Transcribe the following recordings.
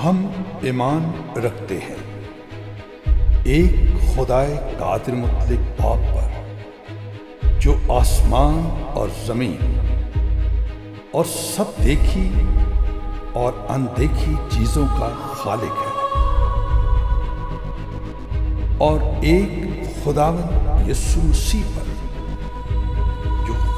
हम ईमान रखते हैं। एक खुदाए कादिर मुतलिक बाप पर, जो आसमान और ज़मीन और सब देखी और अनदेखी चीज़ों का खालिक है। और एक खुदावन यसु मसीह पर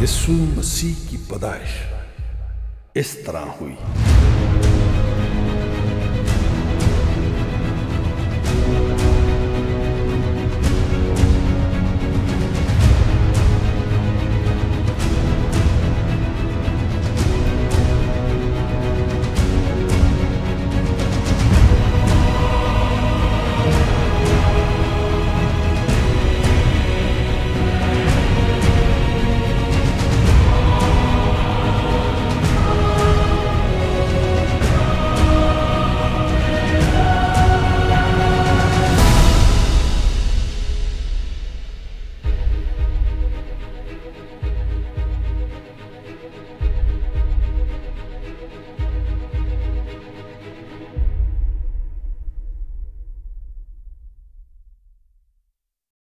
यीशु मसीह की पैदाइश इस तरह हुई।